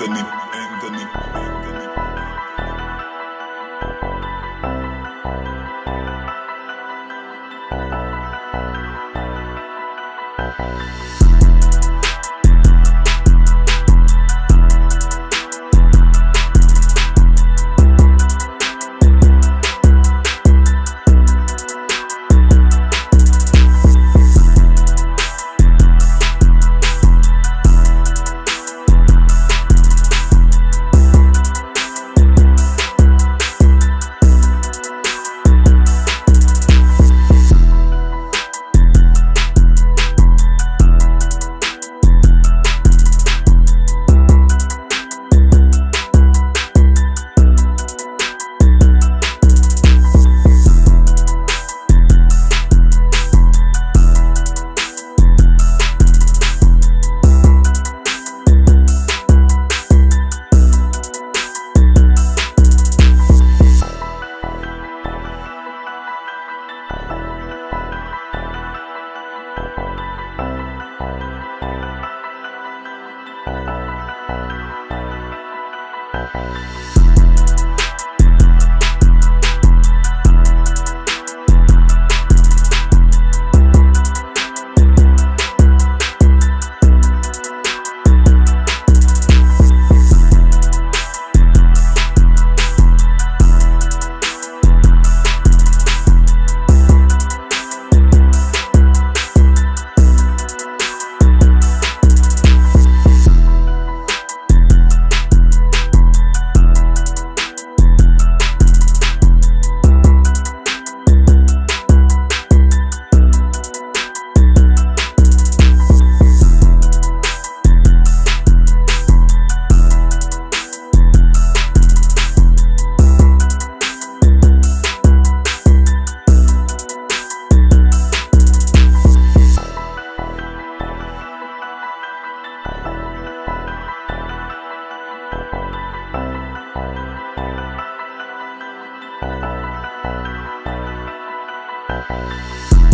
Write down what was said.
Anthony, Anthony, Anthony. Música Bye.